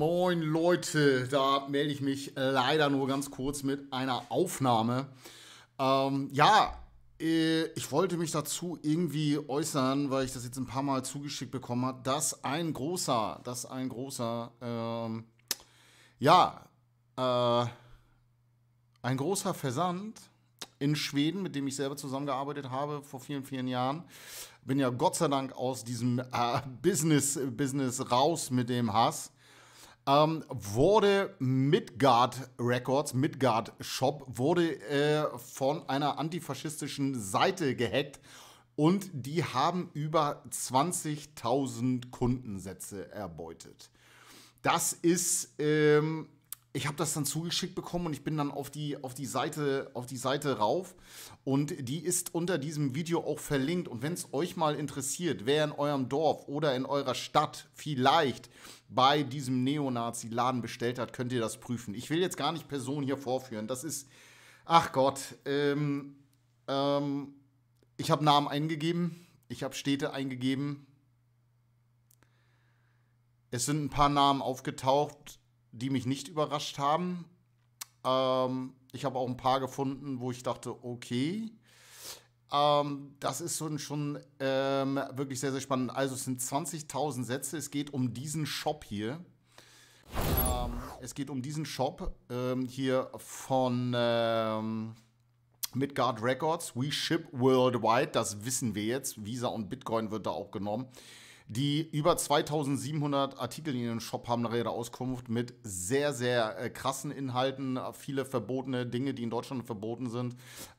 Moin Leute, da melde ich mich leider nur ganz kurz mit einer Aufnahme. Ähm, ja, äh, ich wollte mich dazu irgendwie äußern, weil ich das jetzt ein paar Mal zugeschickt bekommen habe, dass ein großer, dass ein großer, ähm, ja, äh, ein großer Versand in Schweden, mit dem ich selber zusammengearbeitet habe vor vielen, vielen Jahren. Bin ja Gott sei Dank aus diesem äh, Business, Business raus mit dem Hass. Ähm, wurde Midgard Records, Midgard Shop, wurde äh, von einer antifaschistischen Seite gehackt und die haben über 20.000 Kundensätze erbeutet. Das ist ähm, ich habe das dann zugeschickt bekommen und ich bin dann auf die, auf die Seite, auf die Seite rauf und die ist unter diesem Video auch verlinkt. Und wenn es euch mal interessiert, wer in eurem Dorf oder in eurer Stadt vielleicht bei diesem Neonazi-Laden bestellt hat, könnt ihr das prüfen. Ich will jetzt gar nicht Personen hier vorführen. Das ist, ach Gott, ähm, ähm, ich habe Namen eingegeben, ich habe Städte eingegeben. Es sind ein paar Namen aufgetaucht, die mich nicht überrascht haben. Ähm, ich habe auch ein paar gefunden, wo ich dachte, okay. Ähm, das ist schon, ähm, wirklich sehr, sehr spannend. Also es sind 20.000 Sätze. Es geht um diesen Shop hier. Ähm, es geht um diesen Shop ähm, hier von ähm, Midgard Records. We ship worldwide. Das wissen wir jetzt. Visa und Bitcoin wird da auch genommen die über 2700 Artikel in ihrem Shop haben nach ihrer Auskunft mit sehr, sehr äh, krassen Inhalten, viele verbotene Dinge, die in Deutschland verboten sind,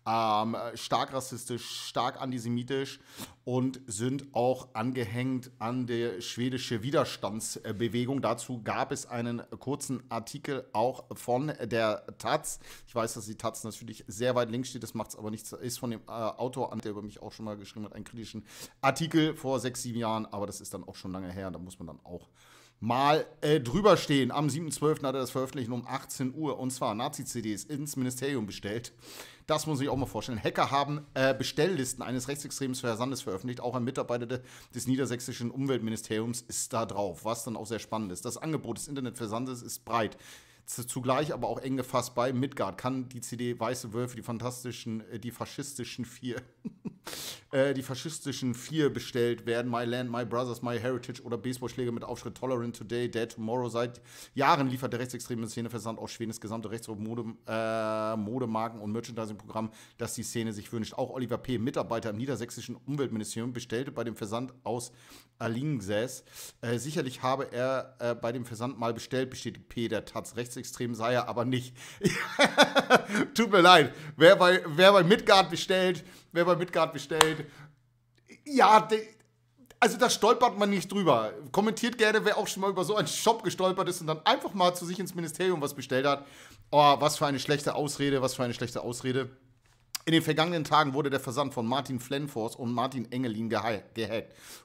ähm, stark rassistisch, stark antisemitisch und sind auch angehängt an die schwedische Widerstandsbewegung. Dazu gab es einen kurzen Artikel auch von der Taz. Ich weiß, dass die Taz natürlich sehr weit links steht, das macht es aber nichts, ist von dem äh, Autor, der über mich auch schon mal geschrieben hat, einen kritischen Artikel vor sechs, sieben Jahren, aber das ist dann auch schon lange her, da muss man dann auch mal äh, drüber stehen. Am 7.12. hat er das veröffentlicht um 18 Uhr und zwar Nazi-CDs ins Ministerium bestellt. Das muss ich auch mal vorstellen. Hacker haben äh, Bestelllisten eines rechtsextremen Versandes veröffentlicht. Auch ein Mitarbeiter de, des niedersächsischen Umweltministeriums ist da drauf, was dann auch sehr spannend ist. Das Angebot des Internetversandes ist breit zugleich aber auch eng gefasst bei Midgard kann die CD Weiße Wölfe, die fantastischen, äh, die faschistischen vier, äh, die faschistischen vier bestellt werden. My Land, My Brothers, My Heritage oder Baseballschläge mit Aufschritt Tolerant Today, Dead Tomorrow. Seit Jahren liefert der rechtsextreme Szeneversand aus Schweden das gesamte Rechtsruck Mode, äh, Modemarken und Merchandising-Programm, das die Szene sich wünscht. Auch Oliver P., Mitarbeiter im niedersächsischen Umweltministerium, bestellte bei dem Versand aus Alingsäß. Äh, sicherlich habe er äh, bei dem Versand mal bestellt, bestätigt P., der Taz. Rechtsextrem sei er aber nicht. Tut mir leid. Wer bei, wer bei Midgard bestellt, wer bei Midgard bestellt, ja, also da stolpert man nicht drüber. Kommentiert gerne, wer auch schon mal über so einen Shop gestolpert ist und dann einfach mal zu sich ins Ministerium was bestellt hat. Oh, was für eine schlechte Ausrede, was für eine schlechte Ausrede. In den vergangenen Tagen wurde der Versand von Martin Flenfors und Martin Engelin gehackt.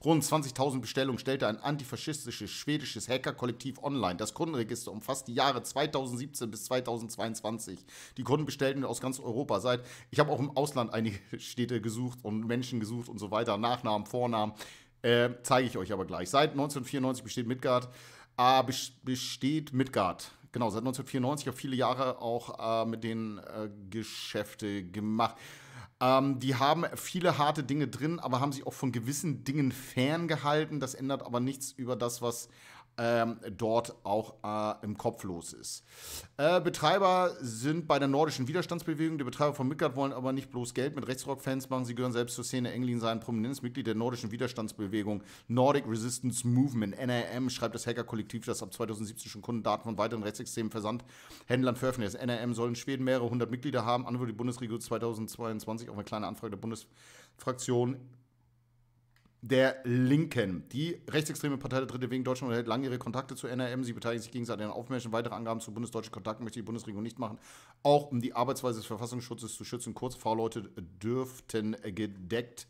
Rund 20.000 Bestellungen stellte ein antifaschistisches schwedisches Hackerkollektiv online. Das Kundenregister umfasst die Jahre 2017 bis 2022. Die Kunden bestellten aus ganz Europa. Seit ich habe auch im Ausland einige Städte gesucht und Menschen gesucht und so weiter, Nachnamen, Vornamen. Äh, Zeige ich euch aber gleich. Seit 1994 besteht Midgard. Äh, besteht Midgard genau, seit 1994 habe viele Jahre auch äh, mit den äh, Geschäfte gemacht. Ähm, die haben viele harte Dinge drin, aber haben sich auch von gewissen Dingen ferngehalten. Das ändert aber nichts über das, was ähm, dort auch äh, im Kopf los ist. Äh, Betreiber sind bei der nordischen Widerstandsbewegung. Die Betreiber von Midgard wollen aber nicht bloß Geld mit Rechtsrock-Fans machen. Sie gehören selbst zur Szene. Englin sei ein prominentes Mitglied der nordischen Widerstandsbewegung Nordic Resistance Movement. NRM schreibt das Hacker-Kollektiv, das ab 2017 schon Kundendaten von weiteren rechtsextremen Versandhändlern veröffentlicht. Das NRM soll in Schweden mehrere hundert Mitglieder haben. Antwort die Bundesregierung 2022 auf eine kleine Anfrage der Bundesfraktion der Linken. Die rechtsextreme Partei der Dritte Wegen Deutschland unterhält langjährige Kontakte zur NRM. Sie beteiligen sich gegenseitig an Aufmärschen. Weitere Angaben zu bundesdeutschen Kontakten möchte die Bundesregierung nicht machen. Auch um die Arbeitsweise des Verfassungsschutzes zu schützen. Kurz, V-Leute dürften gedeckt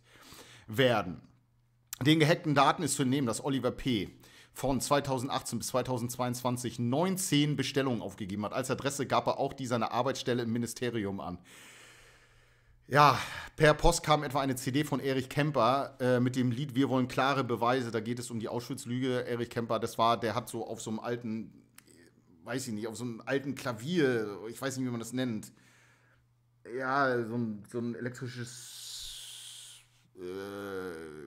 werden. Den gehackten Daten ist zu entnehmen, dass Oliver P. von 2018 bis 2022 19 Bestellungen aufgegeben hat. Als Adresse gab er auch die seine Arbeitsstelle im Ministerium an. Ja, per Post kam etwa eine CD von Erich Kemper äh, mit dem Lied Wir wollen klare Beweise. Da geht es um die Auschwitz-Lüge. Erich Kemper, das war, der hat so auf so einem alten weiß ich nicht, auf so einem alten Klavier, ich weiß nicht, wie man das nennt. Ja, so ein, so ein elektrisches, äh,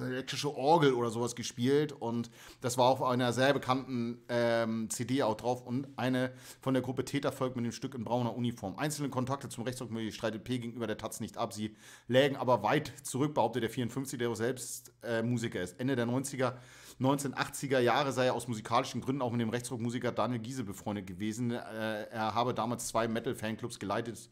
elektrische Orgel oder sowas gespielt und das war auf einer sehr bekannten ähm, CD auch drauf und eine von der Gruppe Tätervolk mit dem Stück in brauner Uniform. Einzelne Kontakte zum Rechtsrockmilieu streitet P gegenüber der Taz nicht ab. Sie lägen aber weit zurück, behauptet der 54, der selbst äh, Musiker ist. Ende der 90er 1980er Jahre sei er aus musikalischen Gründen auch mit dem Rechtsrockmusiker Daniel Giese befreundet gewesen. Äh, er habe damals zwei Metal-Fanclubs geleitet,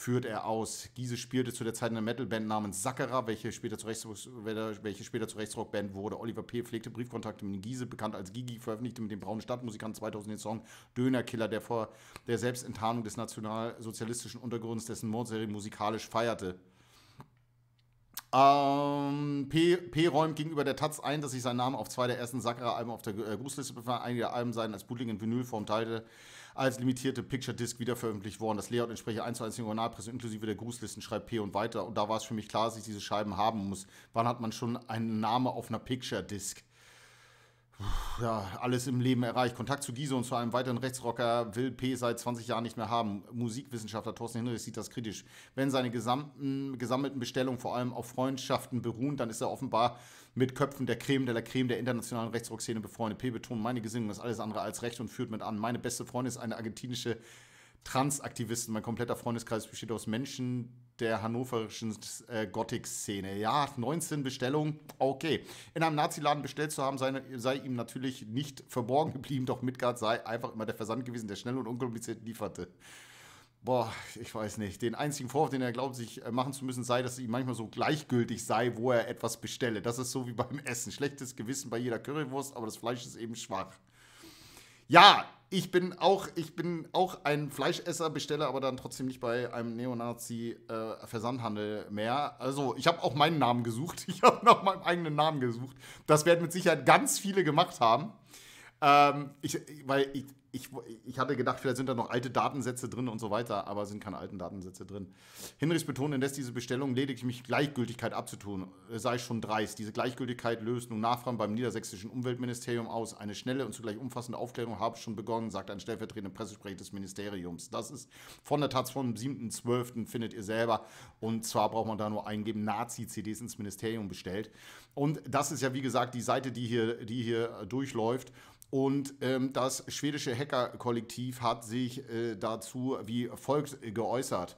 führt er aus. Giese spielte zu der Zeit eine Metalband namens Sakara, welche später, zur welche später zur Rechtsrockband wurde. Oliver P. pflegte Briefkontakte mit Giese, bekannt als Gigi, veröffentlichte mit dem Braunen Stadtmusikanten 2000 den Song Dönerkiller, der vor der Selbstenttarnung des nationalsozialistischen Untergrunds dessen Mordserie musikalisch feierte. Ähm, P, P räumt gegenüber der Taz ein, dass sich sein Name auf zwei der ersten Sakra-Alben auf der äh, Grußliste befand. Einige Alben seien als Bootleg in Vinylform teilte, als limitierte Picture Disc wiederveröffentlicht worden. Das Layout entspreche 1 zu 1 Regionalpresse inklusive der Grußlisten, schreibt P und weiter. Und da war es für mich klar, dass ich diese Scheiben haben muss. Wann hat man schon einen Namen auf einer Picture Disc? Ja, alles im Leben erreicht. Kontakt zu Giese und zu einem weiteren Rechtsrocker will P seit 20 Jahren nicht mehr haben. Musikwissenschaftler Thorsten Hinrichs sieht das kritisch. Wenn seine gesamten, gesammelten Bestellungen vor allem auf Freundschaften beruhen, dann ist er offenbar mit Köpfen der Creme de la Creme der internationalen Rechtsrockszene befreundet. P betont, meine Gesinnung ist alles andere als recht und führt mit an. Meine beste Freundin ist eine argentinische Transaktivisten. Mein kompletter Freundeskreis besteht aus Menschen der hannoverischen äh, Gothic-Szene. Ja, 19 Bestellungen, okay. In einem Nazi-Laden bestellt zu haben, sei, sei, ihm natürlich nicht verborgen geblieben, doch Midgard sei einfach immer der Versand gewesen, der schnell und unkompliziert lieferte. Boah, ich weiß nicht. Den einzigen Vorwurf, den er glaubt, sich äh, machen zu müssen, sei, dass es ihm manchmal so gleichgültig sei, wo er etwas bestelle. Das ist so wie beim Essen. Schlechtes Gewissen bei jeder Currywurst, aber das Fleisch ist eben schwach. Ja, ich bin auch, ich bin auch ein Fleischesser, bestelle aber dann trotzdem nicht bei einem Neonazi-Versandhandel äh, mehr. Also, ich habe auch meinen Namen gesucht. Ich habe nach meinem eigenen Namen gesucht. Das werden mit Sicherheit ganz viele gemacht haben. Ähm, ich, weil ich, ich, ich hatte gedacht, vielleicht sind da noch alte Datensätze drin und so weiter, aber sind keine alten Datensätze drin. Hinrichs betont indes diese Bestellung lediglich mich Gleichgültigkeit abzutun, sei schon dreist. Diese Gleichgültigkeit löst nun Nachfragen beim niedersächsischen Umweltministerium aus. Eine schnelle und zugleich umfassende Aufklärung habe schon begonnen, sagt ein stellvertretender Pressesprecher des Ministeriums. Das ist von der Taz vom 7.12. findet ihr selber. Und zwar braucht man da nur eingeben, Nazi-CDs ins Ministerium bestellt. Und das ist ja, wie gesagt, die Seite, die hier, die hier durchläuft. Und ähm, das schwedische Hacker-Kollektiv hat sich äh, dazu wie folgt geäußert.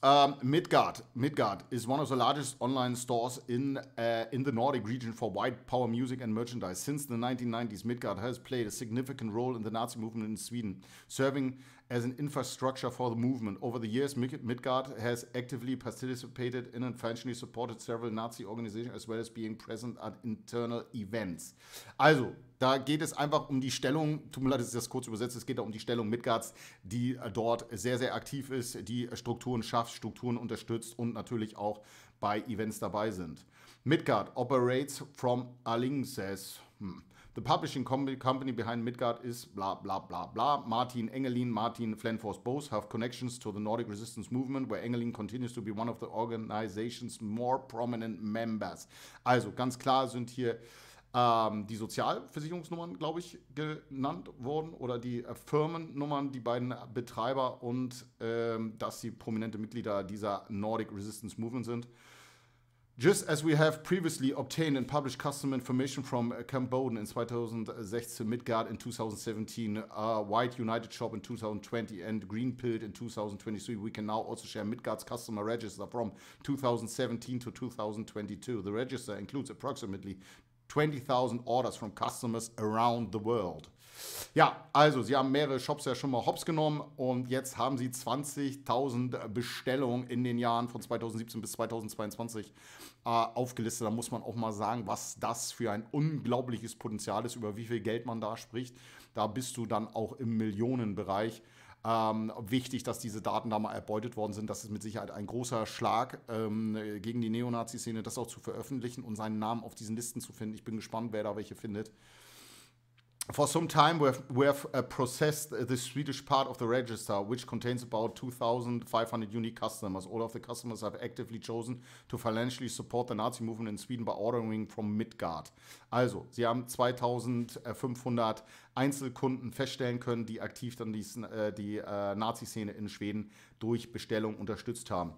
Um, Midgard. Midgard is one of the largest online stores in uh, in the Nordic region for white power music and merchandise. Since the 1990s, Midgard has played a significant role in the Nazi movement in Sweden, serving as an infrastructure for the movement. Over the years, Midgard has actively participated in and financially supported several Nazi organizations as well as being present at internal events. Also, Da geht es einfach um die Stellung, tut mir leid, dass ich das kurz übersetze, es geht da um die Stellung Midgards, die äh, dort sehr, sehr aktiv ist, die Strukturen schafft, Strukturen unterstützt und natürlich auch bei Events dabei sind. Midgard operates from Alingsess. Hm. The publishing company behind Midgard is blah blah blah blah. Martin Engelin, Martin Flenfors both have connections to the Nordic resistance movement, where Engelin continues to be one of the organization's more prominent members. Also ganz klar sind hier ähm, die Sozialversicherungsnummern, glaube ich, genannt worden oder die äh, Firmennummern, die beiden Betreiber und ähm, dass sie prominente Mitglieder dieser Nordic Resistance Movement sind. Just as we have previously obtained and published customer information from uh, Camboden in 2016, Midgard in 2017, uh, White United Shop in 2020, and Green Pill in 2023, we can now also share Midgard's customer register from 2017 to 2022. The register includes approximately 20.000 Orders from customers around the world. Ja, also sie haben mehrere Shops ja schon mal hops genommen und jetzt haben sie 20.000 Bestellungen in den Jahren von 2017 bis 2022 äh, aufgelistet. Da muss man auch mal sagen, was das für ein unglaubliches Potenzial ist, über wie viel Geld man da spricht. Da bist du dann auch im Millionenbereich. Ähm, wichtig, dass diese Daten da mal erbeutet worden sind. Das ist mit Sicherheit ein großer Schlag ähm, gegen die Neonazi-Szene, das auch zu veröffentlichen und seinen Namen auf diesen Listen zu finden. Ich bin gespannt, wer da welche findet. For some time, we have, we have uh, processed the Swedish part of the register, which contains about 2,500 unique customers. All of the customers have actively chosen to financially support the Nazi movement in Sweden by ordering from Midgard. Also, sie haben 2.500 Einzelkunden feststellen können, die aktiv dann die, äh, die äh, Nazi-Szene in Schweden durch Bestellung unterstützt haben.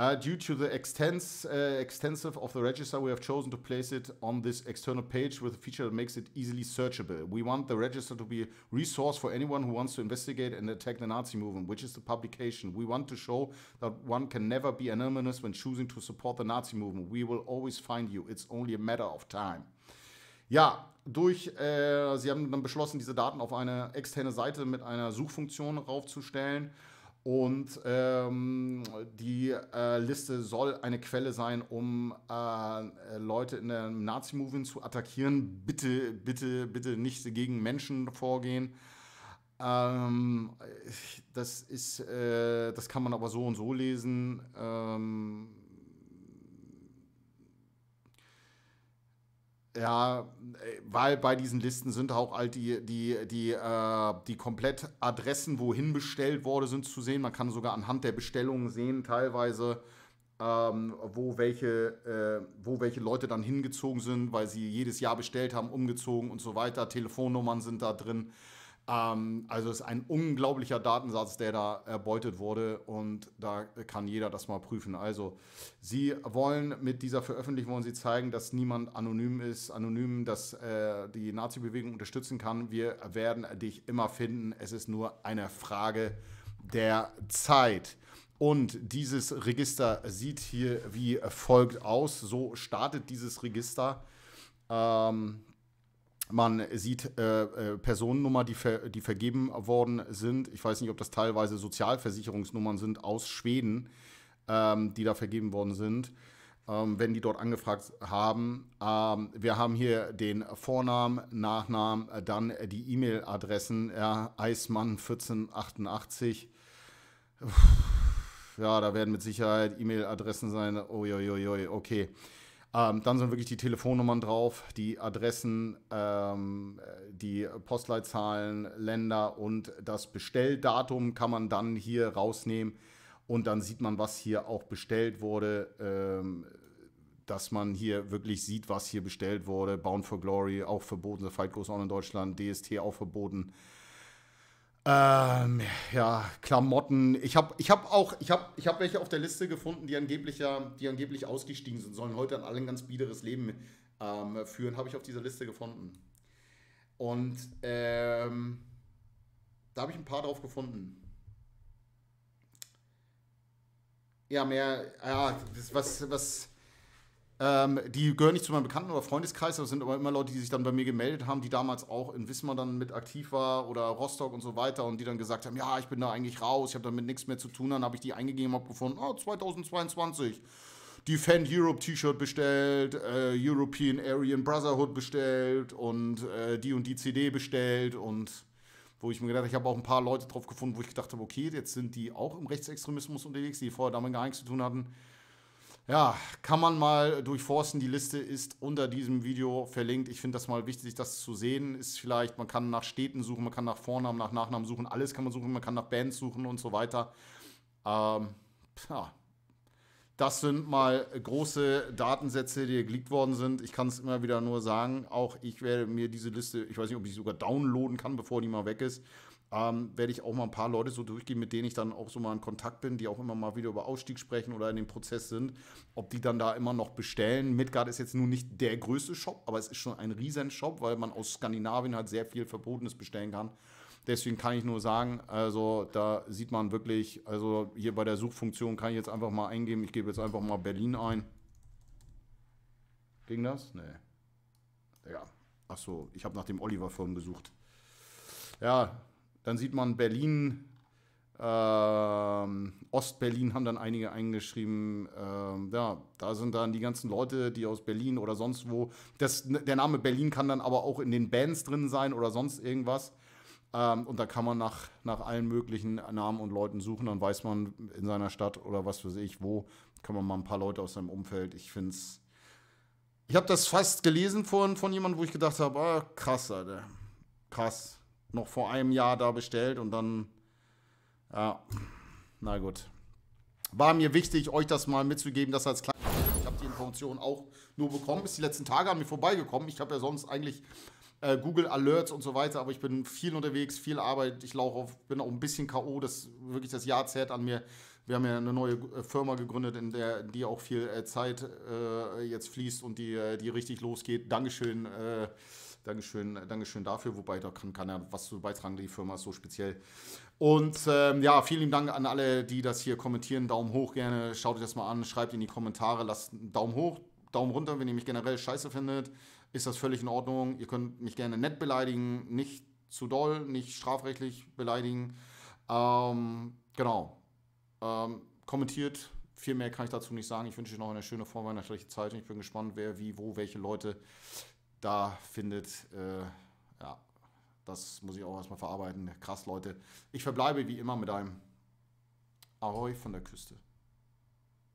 Uh, due to the uh, extensive of the register, we have chosen to place it on this external page with a feature that makes it easily searchable. We want the register to be a resource for anyone who wants to investigate and attack the Nazi movement, which is the publication. We want to show that one can never be anonymous when choosing to support the Nazi movement. We will always find you. It's only a matter of time. Ja, durch, äh, sie haben dann beschlossen, diese Daten auf eine externe Seite mit einer Suchfunktion raufzustellen. Und ähm, die äh, Liste soll eine Quelle sein, um äh, Leute in der Nazi-Movement zu attackieren. Bitte, bitte, bitte nicht gegen Menschen vorgehen. Ähm, das ist, äh, das kann man aber so und so lesen. Ähm, Ja, weil bei diesen Listen sind auch all die, die, die, äh, die komplett Adressen, wohin bestellt wurde, sind zu sehen. Man kann sogar anhand der Bestellungen sehen, teilweise, ähm, wo, welche, äh, wo welche Leute dann hingezogen sind, weil sie jedes Jahr bestellt haben, umgezogen und so weiter. Telefonnummern sind da drin. Ähm, also es ist ein unglaublicher Datensatz, der da erbeutet wurde und da kann jeder das mal prüfen. Also Sie wollen mit dieser Veröffentlichung wollen Sie zeigen, dass niemand anonym ist, anonym, dass äh, die Nazi-Bewegung unterstützen kann. Wir werden dich immer finden. Es ist nur eine Frage der Zeit. Und dieses Register sieht hier wie folgt aus. So startet dieses Register. Ähm, man sieht äh, äh, Personennummer, die, ver die vergeben worden sind. Ich weiß nicht, ob das teilweise Sozialversicherungsnummern sind aus Schweden, ähm, die da vergeben worden sind, ähm, wenn die dort angefragt haben. Ähm, wir haben hier den Vornamen, Nachnamen, äh, dann die E-Mail-Adressen. Ja, Eismann 1488. Ja, da werden mit Sicherheit E-Mail-Adressen sein. Uiuiui, okay. Ähm, dann sind wirklich die Telefonnummern drauf, die Adressen, ähm, die Postleitzahlen, Länder und das Bestelldatum kann man dann hier rausnehmen. Und dann sieht man, was hier auch bestellt wurde, ähm, dass man hier wirklich sieht, was hier bestellt wurde. Bound for Glory auch verboten, The Fight Goes On in Deutschland, DST auch verboten. Ähm, ja, Klamotten. Ich habe ich hab auch, ich habe ich hab welche auf der Liste gefunden, die angeblich, ja, die angeblich ausgestiegen sind, sollen heute an allen ganz biederes Leben ähm, führen, habe ich auf dieser Liste gefunden. Und ähm, da habe ich ein paar drauf gefunden. Ja, mehr, ja, was, was, ähm, die gehören nicht zu meinem Bekannten- oder Freundeskreis, das sind aber immer Leute, die sich dann bei mir gemeldet haben, die damals auch in Wismar dann mit aktiv war oder Rostock und so weiter und die dann gesagt haben, ja, ich bin da eigentlich raus, ich habe damit nichts mehr zu tun. Dann habe ich die eingegeben, habe gefunden, oh, 2022. Defend Europe T-Shirt bestellt, äh, European Aryan Brotherhood bestellt und äh, die und die CD bestellt und wo ich mir gedacht habe, ich habe auch ein paar Leute drauf gefunden, wo ich gedacht habe, okay, jetzt sind die auch im Rechtsextremismus unterwegs, die vorher damit gar nichts zu tun hatten. Ja, kann man mal durchforsten. Die Liste ist unter diesem Video verlinkt. Ich finde das mal wichtig, das zu sehen. Ist vielleicht, man kann nach Städten suchen, man kann nach Vornamen, nach Nachnamen suchen, alles kann man suchen, man kann nach Bands suchen und so weiter. Ähm, ja, das sind mal große Datensätze, die geleakt worden sind. Ich kann es immer wieder nur sagen. Auch ich werde mir diese Liste, ich weiß nicht, ob ich sie sogar downloaden kann, bevor die mal weg ist ähm, werde ich auch mal ein paar Leute so durchgehen, mit denen ich dann auch so mal in Kontakt bin, die auch immer mal wieder über Ausstieg sprechen oder in dem Prozess sind, ob die dann da immer noch bestellen. Midgard ist jetzt nun nicht der größte Shop, aber es ist schon ein riesen Shop, weil man aus Skandinavien halt sehr viel Verbotenes bestellen kann. Deswegen kann ich nur sagen, also da sieht man wirklich, also hier bei der Suchfunktion kann ich jetzt einfach mal eingeben, ich gebe jetzt einfach mal Berlin ein. Ging das? Nee. Ja. Achso, ich habe nach dem Oliver-Film gesucht. Ja, dann sieht man Berlin, ähm, Ostberlin haben dann einige eingeschrieben. Ähm, ja, da sind dann die ganzen Leute, die aus Berlin oder sonst wo. Das, der Name Berlin kann dann aber auch in den Bands drin sein oder sonst irgendwas. Ähm, und da kann man nach, nach allen möglichen Namen und Leuten suchen. Dann weiß man in seiner Stadt oder was weiß ich wo, kann man mal ein paar Leute aus seinem Umfeld. Ich finde es. Ich habe das fast gelesen von, von jemandem, wo ich gedacht habe, ah, krass, Alter. krass. Noch vor einem Jahr da bestellt und dann, ja, na gut. War mir wichtig, euch das mal mitzugeben, dass als klein. Ich habe die Information auch nur bekommen, bis die letzten Tage an mir vorbeigekommen. Ich habe ja sonst eigentlich äh, Google Alerts und so weiter, aber ich bin viel unterwegs, viel Arbeit. Ich laufe auf, bin auch ein bisschen K.O., das wirklich das Jahr zerrt an mir. Wir haben ja eine neue äh, Firma gegründet, in der die auch viel äh, Zeit äh, jetzt fließt und die, äh, die richtig losgeht. Dankeschön, äh, Dankeschön, Dankeschön dafür, wobei da kann, ja was zu beitragen, die Firma ist so speziell. Und ähm, ja, vielen Dank an alle, die das hier kommentieren. Daumen hoch gerne, schaut euch das mal an, schreibt in die Kommentare, lasst einen Daumen hoch, Daumen runter, wenn ihr mich generell scheiße findet. Ist das völlig in Ordnung. Ihr könnt mich gerne nett beleidigen, nicht zu doll, nicht strafrechtlich beleidigen. Ähm, genau. Ähm, kommentiert. Viel mehr kann ich dazu nicht sagen. Ich wünsche euch noch eine schöne vorweihnachtliche Zeit. Ich bin gespannt, wer, wie, wo, welche Leute da findet. Äh, ja, das muss ich auch erstmal verarbeiten. Krass, Leute. Ich verbleibe wie immer mit einem Ahoi von der Küste.